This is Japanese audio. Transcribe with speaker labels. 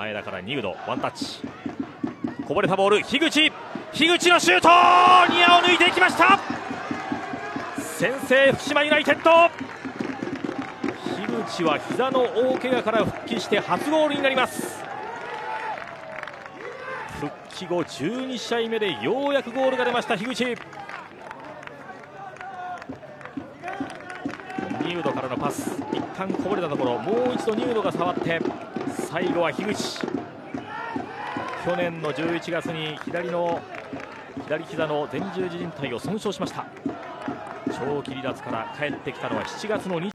Speaker 1: 前田からニウドワンタッチ。こぼれたボール樋口。樋口のシュート！ニアを抜いていきました！先制福島ユナイテッド。樋口は膝の大怪我から復帰して初ゴールになります。復帰後12試合目でようやくゴールが出ました樋口。ニウドからのパス。一旦こぼれたところもう一度ニウドが触って。最後は樋口。去年の11月に左の左膝の前十字靭帯を損傷しました。長期離脱から帰ってきたのは7月の2